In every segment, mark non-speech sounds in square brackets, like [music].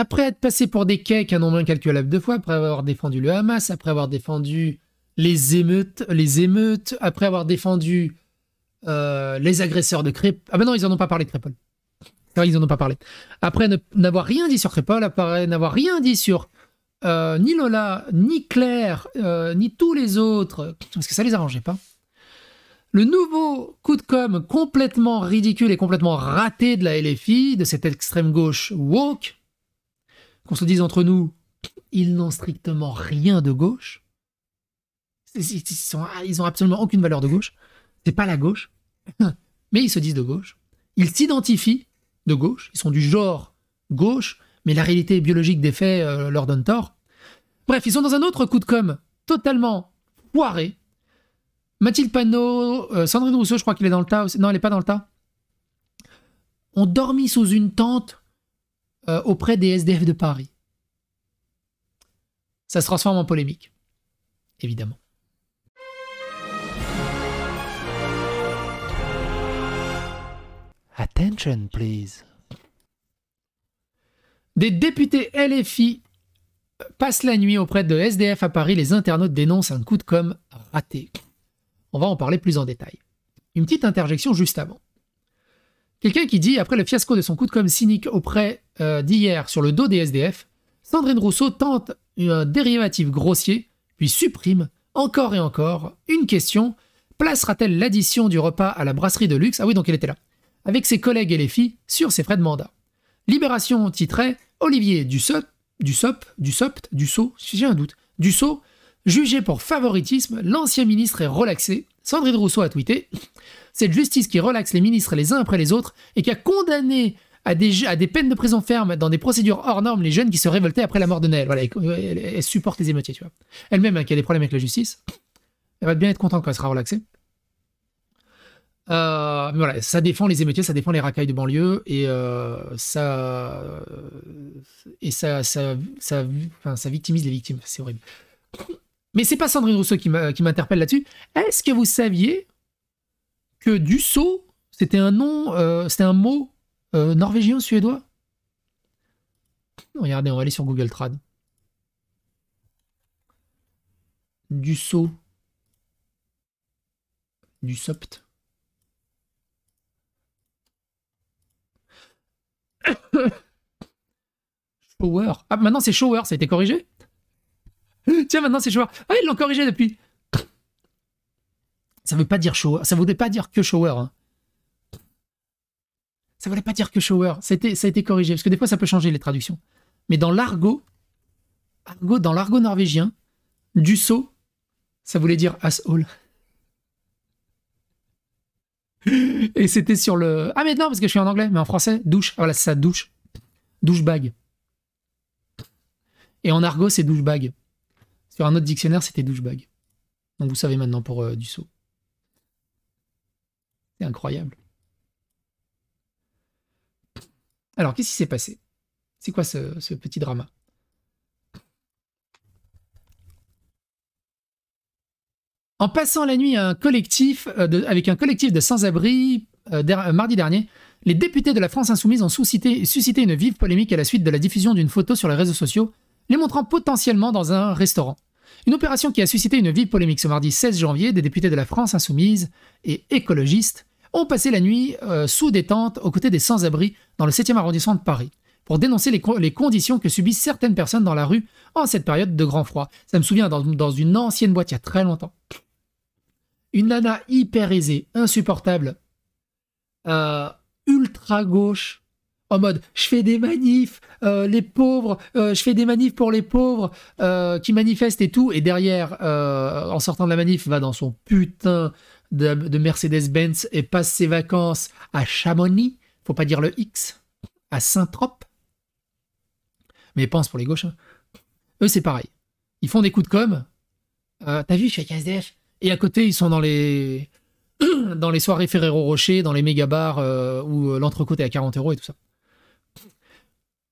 après être passé pour des cakes un nombre incalculable de fois, après avoir défendu le Hamas, après avoir défendu les émeutes, les émeutes après avoir défendu euh, les agresseurs de Crépol. Ah ben non, ils en ont pas parlé de Crépol. ils en ont pas parlé. Après n'avoir rien dit sur Crépol, après n'avoir rien dit sur ni Lola, ni Claire, euh, ni tous les autres, parce que ça les arrangeait pas. Le nouveau coup de com complètement ridicule et complètement raté de la LFI, de cette extrême gauche woke, qu'on se dise entre nous, ils n'ont strictement rien de gauche. Ils, sont, ont absolument aucune valeur de gauche. C'est pas la gauche, [laughs] mais ils se disent de gauche. Ils s'identifient de gauche. Ils sont du genre gauche, mais la réalité biologique des faits euh, leur donne tort. Bref, ils sont dans un autre coup de com totalement foiré. Mathilde Panot, euh, Sandrine Rousseau, je crois qu'il est dans le tas. Non, elle n'est pas dans le tas. Ont dormi sous une tente euh, auprès des SDF de Paris. Ça se transforme en polémique, évidemment. Attention, please. Des députés LFI passent la nuit auprès de SDF à Paris. Les internautes dénoncent un coup de com raté. On va en parler plus en détail. Une petite interjection juste avant. Quelqu'un qui dit, après le fiasco de son coup de com cynique auprès euh, d'hier sur le dos des SDF, Sandrine Rousseau tente un dérivatif grossier, puis supprime, encore et encore, une question placera-t-elle l'addition du repas à la brasserie de luxe? Ah oui, donc elle était là avec ses collègues et les filles sur ses frais de mandat. Libération titrait Olivier Dussopt, Dussopt, Dussopt, Dussault, j'ai un doute, Dussault, jugé pour favoritisme, l'ancien ministre est relaxé. Sandrine Rousseau a tweeté Cette justice qui relaxe les ministres les uns après les autres et qui a condamné à des, à des peines de prison ferme dans des procédures hors normes les jeunes qui se révoltaient après la mort de Naël. Voilà, elle, supporte les émeutiers, tu vois. Elle-même, hein, qui a des problèmes avec la justice, elle va bien être contente quand elle sera relaxée. Euh, mais voilà, ça défend les émeutiers, ça défend les racailles de banlieue et euh, ça et ça ça, ça, enfin, ça victimise les victimes. C'est horrible. Mais c'est pas Sandrine Rousseau qui m'interpelle là-dessus. Est-ce que vous saviez que Dussault, c'était un nom, euh, c'était un mot norvégien suédois Regardez, on va aller sur Google Trad. Dussault. Du sopt. [coughs] shower. Ah, maintenant c'est shower, ça a été corrigé [coughs] Tiens, maintenant c'est shower. Ah, ils l'ont corrigé depuis. Ça veut pas dire shower. Ça voulait pas dire que shower. Hein. Ça voulait pas dire que shower. Ça a, été, corrigé. Parce que des fois, ça peut changer les traductions. Mais dans l'argot, argot, dans l'argot norvégien, du saut, ça voulait dire asshole. Et c'était sur le. Ah, mais non, parce que je suis en anglais, mais en français, douche. Ah, voilà, c'est ça, douche. Douche-bag. Et en argot, c'est douche-bag. Sur un autre dictionnaire, c'était douche-bag. Donc vous savez maintenant pour euh, du saut. C'est incroyable. Alors, qu'est-ce qui s'est passé? C'est quoi ce petit drama? En passant la nuit euh, avec un collectif de sans-abri euh, euh, mardi dernier, les députés de la France Insoumise ont suscité, suscité une vive polémique à la suite de la diffusion d'une photo sur les réseaux sociaux, les montrant potentiellement dans un restaurant. Une opération qui a suscité une vive polémique ce mardi 16 janvier, des députés de la France Insoumise et écologistes ont passé la nuit sous des tentes aux côtés des sans-abri dans le 7e arrondissement de Paris pour dénoncer les, conditions que subissent certaines personnes dans la rue en cette période de grand froid. Ça me souvient dans, une ancienne boîte il y a très longtemps une nana hyper aisée, insupportable, euh, ultra gauche, en mode je fais des manifs, euh, les pauvres, euh, je fais des manifs pour les pauvres qui manifestent et tout, et derrière, en sortant de la manif, va dans son putain de, Mercedes-Benz et passe ses vacances à Chamonix, faut pas dire le X, à Saint-Trope. Mais pense pour les gauches. Hein. Eux, c'est pareil. Ils font des coups de com'. T'as vu, je suis avec. Et à côté, ils sont dans les, [clears throat] dans les soirées Ferrero Rocher, dans les méga bars euh, où euh, l'entrecôte est à 40 euros et tout ça.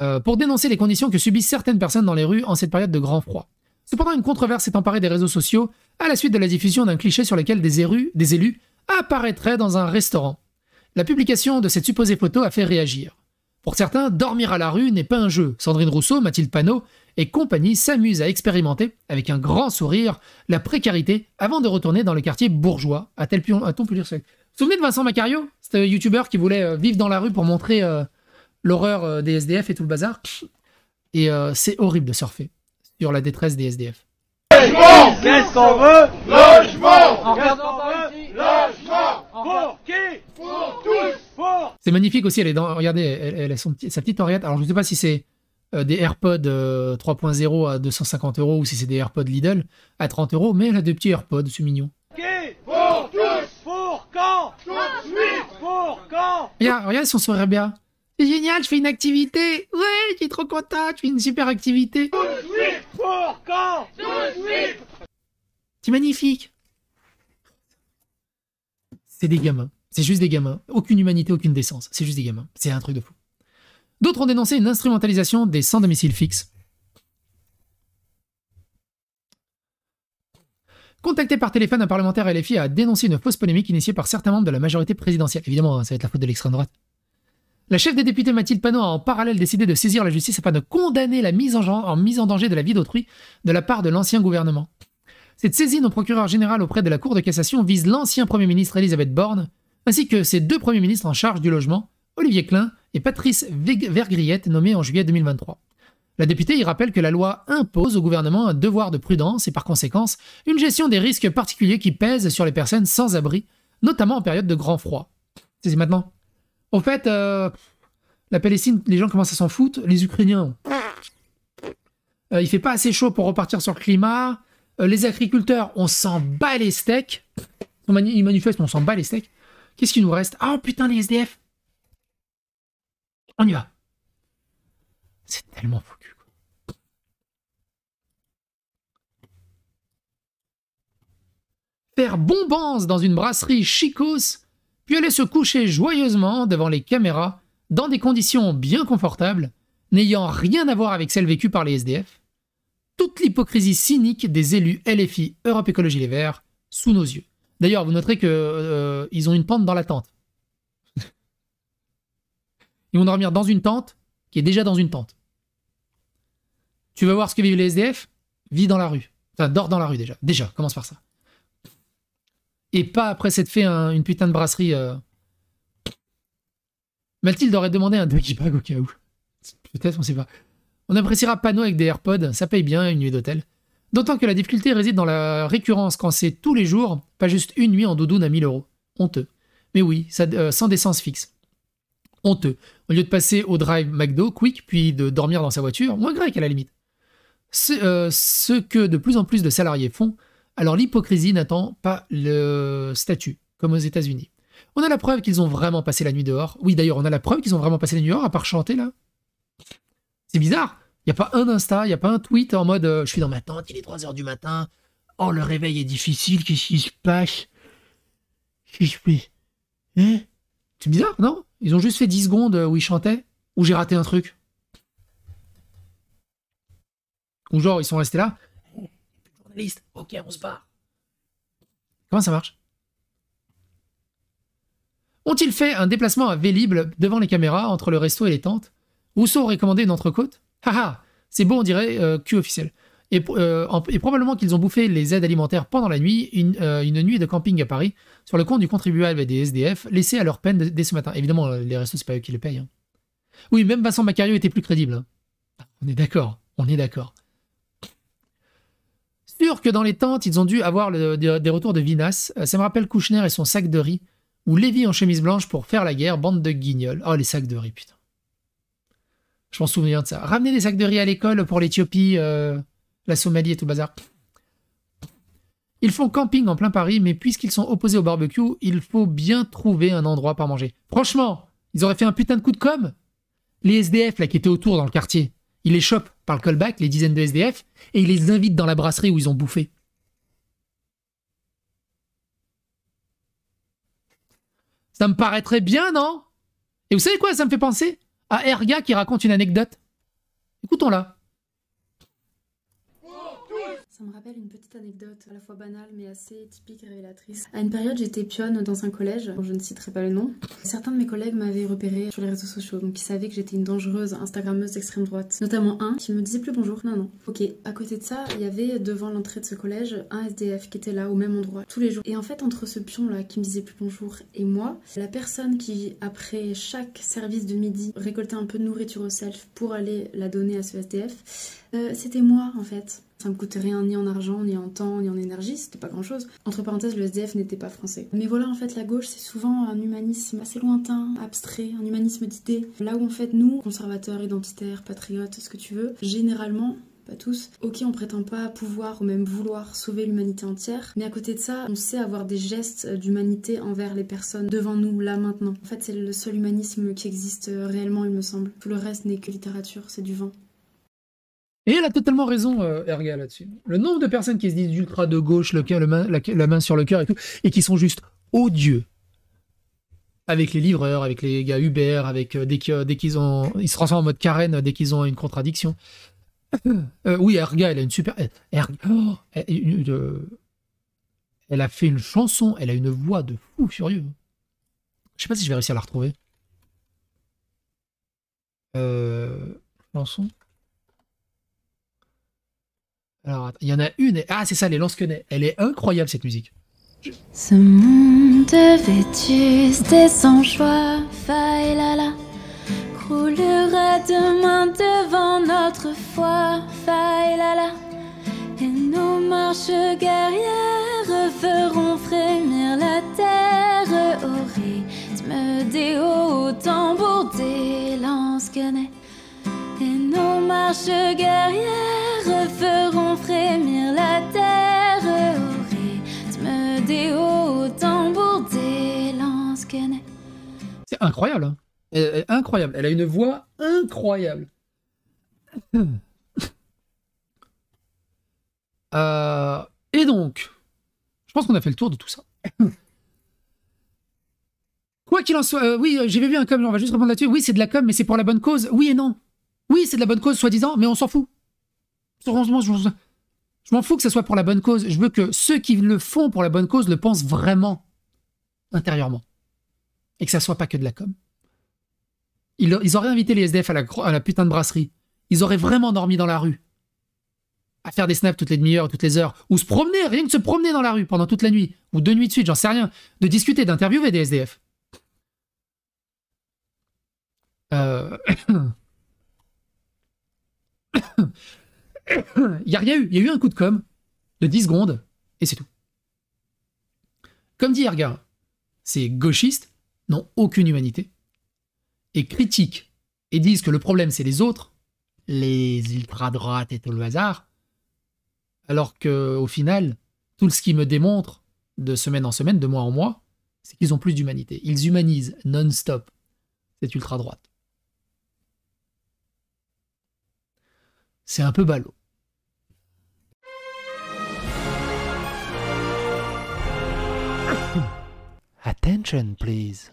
Euh, pour dénoncer les conditions que subissent certaines personnes dans les rues en cette période de grand froid. Cependant, une controverse s'est emparée des réseaux sociaux à la suite de la diffusion d'un cliché sur lequel des, élus, des élus apparaîtraient dans un restaurant. La publication de cette supposée photo a fait réagir. Pour certains, dormir à la rue n'est pas un jeu. Sandrine Rousseau, Mathilde Panot et compagnie s'amusent à expérimenter, avec un grand sourire, la précarité avant de retourner dans le quartier bourgeois. A-t-on pu, pu lire Vous vous souvenez de Vincent Macario C'était un youtubeur qui voulait euh, vivre dans la rue pour montrer euh, l'horreur euh, des SDF et tout le bazar? Et c'est horrible de surfer sur la détresse des SDF. Logement. Qu'est-ce qu'on veut? Logement. Qu'est-ce qu'on veut? Logement. Pour qui? Pour tous. Pour. C'est magnifique aussi, elle est dans, regardez, elle, a son sa petite oreillette. Alors je ne sais pas si c'est euh, des AirPods 3.0 euh, à 250 euros ou si c'est des AirPods Lidl à 30 euros, mais elle a des petits AirPods, c'est mignon. Qui? Pour tous. Pour quand? Tout de suite. Pour quand? Regarde, regarde son sourire bien. C'est génial, je fais une activité. Ouais, je suis trop content, je fais une super activité. Pour C'est magnifique. C'est des gamins. C'est juste des gamins. Aucune humanité, aucune décence. C'est juste des gamins. C'est un truc de fou. D'autres ont dénoncé une instrumentalisation des sans domicile fixe. Contacté par téléphone, un parlementaire LFI a dénoncé une fausse polémique initiée par certains membres de la majorité présidentielle. Évidemment, hein, ça va être la faute de l'extrême droite. La chef des députés Mathilde Panot a en parallèle décidé de saisir la justice afin de condamner la mise en, danger de la vie d'autrui de la part de l'ancien gouvernement. Cette saisine au procureur général auprès de la Cour de cassation vise l'ancien Premier ministre Elisabeth Borne, ainsi que ses deux premiers ministres en charge du logement, Olivier Klein et Patrice Vergriette, nommé en juillet 2023. La députée y rappelle que la loi impose au gouvernement un devoir de prudence et par conséquence une gestion des risques particuliers qui pèsent sur les personnes sans abri, notamment en période de grand froid. C'est maintenant. Au fait, euh, la Palestine, les gens commencent à s'en foutre. Les Ukrainiens, euh, il fait pas assez chaud pour repartir sur le climat. Euh, les agriculteurs, on s'en bat les steaks. Ils manifestent, on s'en bat les steaks. Qu'est-ce qu'il nous reste? Ah oh, putain, les SDF on y va. C'est tellement foutu. Faire bombance dans une brasserie chicos, puis aller se coucher joyeusement devant les caméras, dans des conditions bien confortables, n'ayant rien à voir avec celles vécues par les SDF. Toute l'hypocrisie cynique des élus LFI Europe Écologie Les Verts sous nos yeux. D'ailleurs, vous noterez qu'ils euh, ont une pente dans la tente. Ils vont dormir dans une tente qui est déjà dans une tente. Tu veux voir ce que vivent les SDF Vis dans la rue. Enfin, dors dans la rue déjà. Déjà, commence par ça. Et pas après s'être fait une putain de brasserie. Euh. Mathilde aurait demandé un doggy bag au cas où. Peut-être, on sait pas. On appréciera panneau avec des AirPods, ça paye bien une nuit d'hôtel. D'autant que la difficulté réside dans la récurrence quand c'est tous les jours, pas juste une nuit en doudoune à 1000 euros. Honteux. Mais oui, euh, sans décence fixe honteux. Au lieu de passer au drive McDo, quick, puis de dormir dans sa voiture, moins grec à la limite. Euh, ce que de plus en plus de salariés font, alors l'hypocrisie n'attend pas le statut, comme aux États-Unis. On a la preuve qu'ils ont vraiment passé la nuit dehors. Oui, d'ailleurs, on a la preuve qu'ils ont vraiment passé la nuit dehors, à part chanter là. C'est bizarre. Il n'y a pas un Insta, il n'y a pas un tweet en mode euh, je suis dans ma tente, il est 3h du matin. Oh, le réveil est difficile, qu'est-ce qui se passe? Qu'est-ce que je Hein? C'est bizarre, non? Ils ont juste fait 10 secondes où ils chantaient, où j'ai raté un truc. Ou genre, ils sont restés là. Journaliste, ok, on se barre. Comment ça marche? Ont-ils fait un déplacement à Vélib devant les caméras entre le resto et les tentes? Rousseau aurait commandé une entrecôte? Haha, c'est beau, on dirait euh, cul officiel. Euh, et, probablement qu'ils ont bouffé les aides alimentaires pendant la nuit, une, euh, nuit de camping à Paris, sur le compte du contribuable des SDF, laissés à leur peine dès ce matin. Évidemment, euh, les restos, c'est pas eux qui les payent. Hein. Oui, même Vincent Macario était plus crédible. Hein. On est d'accord, on est d'accord. Que dans les tentes, ils ont dû avoir des retours de Vinas. Ça me rappelle Kouchner et son sac de riz, ou Lévi en chemise blanche pour faire la guerre, bande de guignols. Oh, les sacs de riz, putain. Je m'en souviens de ça. Ramener des sacs de riz à l'école pour l'Éthiopie la Somalie et tout le bazar. Ils font camping en plein Paris, mais puisqu'ils sont opposés au barbecue, il faut bien trouver un endroit pour manger. Franchement, ils auraient fait un putain de coup de com. Les SDF là qui étaient autour dans le quartier, ils les chopent par le callback, les dizaines de SDF, et ils les invitent dans la brasserie où ils ont bouffé. Ça me paraîtrait bien, non? Et vous savez quoi? Ça me fait penser À Erga qui raconte une anecdote. Écoutons-la. Ça me rappelle une petite anecdote à la fois banale mais assez typique et révélatrice. À une période, j'étais pionne dans un collège, dont je ne citerai pas le nom. Certains de mes collègues m'avaient repéré sur les réseaux sociaux, donc ils savaient que j'étais une dangereuse Instagrammeuse d'extrême droite. Notamment un qui me disait plus bonjour. Non, non. Ok, à côté de ça, il y avait devant l'entrée de ce collège un SDF qui était là au même endroit tous les jours. Et en fait, entre ce pion là qui me disait plus bonjour et moi, la personne qui, après chaque service de midi, récoltait un peu de nourriture au self pour aller la donner à ce SDF, euh, c'était moi en fait. Ça me coûtait rien ni en argent, ni en temps, ni en énergie, c'était pas grand chose. Entre parenthèses, le SDF n'était pas français. Mais voilà, en fait, la gauche, c'est souvent un humanisme assez lointain, abstrait, un humanisme d'idées. Là où en fait, nous, conservateurs, identitaires, patriotes, ce que tu veux, généralement, pas tous. Ok, on prétend pas pouvoir ou même vouloir sauver l'humanité entière, mais à côté de ça, on sait avoir des gestes d'humanité envers les personnes devant nous, là, maintenant. En fait, c'est le seul humanisme qui existe réellement, il me semble. Tout le reste n'est que littérature, c'est du vent. Et elle a totalement raison, euh, Erga, là-dessus. Le nombre de personnes qui se disent ultra de gauche, le la, main sur le cœur et tout, et qui sont juste odieux. Avec les livreurs, avec les gars Uber, avec euh, dès qu'ils ont, ils se transforment en mode Karen dès qu'ils ont une contradiction. [coughs] Euh, oui, Erga, elle a une super. Oh, elle, elle, a fait une chanson, elle a une voix de fou furieux. Je sais pas si je vais réussir à la retrouver. chanson. Alors, il y en a une. Ah, c'est ça, les lance Elle est incroyable, cette musique. Ce monde vétuste et sans là là, croulera demain devant notre foi, là. Et nos marches guerrières feront frémir la terre au rythme des hauts tambours des lance et nos marches guerrières feront frémir la terre au rythme des hauts tambours des C'est incroyable. Hein elle, incroyable. Elle a une voix incroyable. [coughs] Euh, et donc, je pense qu'on a fait le tour de tout ça. [coughs] Quoi qu'il en soit, euh, oui, j'ai vu un com, on va juste répondre là-dessus. Oui, c'est de la com, mais c'est pour la bonne cause. Oui et non. Oui, c'est de la bonne cause, soi-disant, mais on s'en fout. Je m'en fous que ce soit pour la bonne cause. Je veux que ceux qui le font pour la bonne cause le pensent vraiment, intérieurement. Et que ça soit pas que de la com. Ils, auraient invité les SDF à la, putain de brasserie. Ils auraient vraiment dormi dans la rue. À faire des snaps toutes les demi-heures, toutes les heures. Ou se promener, rien que se promener dans la rue pendant toute la nuit. Ou deux nuits de suite, j'en sais rien. De discuter, d'interviewer des SDF. Euh... [coughs] Il a rien eu. Y a eu un coup de com de 10 secondes et c'est tout. Comme dit Erga, ces gauchistes n'ont aucune humanité et critiquent et disent que le problème c'est les autres, les ultra-droites et tout le hasard, alors que au final, tout ce qui me démontre de semaine en semaine, de mois en mois, c'est qu'ils ont plus d'humanité. Ils humanisent non-stop cette ultra-droite. C'est un peu ballot. Attention, please.